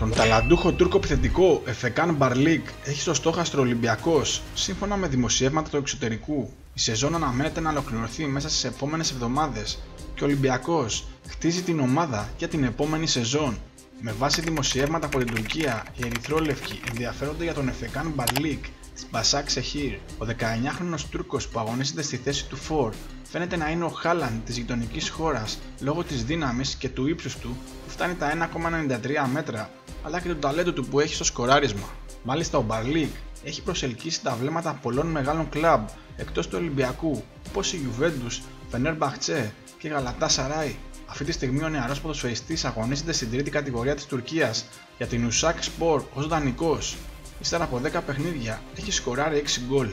Τον ταλαντούχο Τούρκο επιθετικό Εφεκάν Μπαρλίκ έχει στο στόχαστρο Ολυμπιακό, σύμφωνα με δημοσιεύματα του εξωτερικού. Η σεζόν αναμένεται να ολοκληρωθεί μέσα στις επόμενες εβδομάδες και ο Ολυμπιακός χτίζει την ομάδα για την επόμενη σεζόν. Με βάση δημοσιεύματα από την Τουρκία, οι Ερυθρόλευκοι ενδιαφέρονται για τον Εφεκάν Μπαρλίκ της Μπασάκ Σεχίρ. Ο 19χρονος Τούρκος που αγωνίζεται στη θέση του Φορ φαίνεται να είναι ο Χάαλαντ της γειτονικής χώρας λόγω της δύναμης και του ύψους του που φτάνει τα 1,93 μέτρα αλλά και το ταλέντο του που έχει στο σκοράρισμα. Μάλιστα ο Μπαρλίκ έχει προσελκύσει τα βλέμματα πολλών μεγάλων κλαμπ εκτός του Ολυμπιακού όπως η Juventus, Φενέρ Μπαχτσέ και Γαλατά Σαράι. Αυτή τη στιγμή ο νεαρός ποδοσφαιριστής αγωνίζεται στην τρίτη κατηγορία της Τουρκίας για την Ουσάκ Σπορ ως δανεικός. Ύστερα από 10 παιχνίδια έχει σκοράρει 6 γκολ.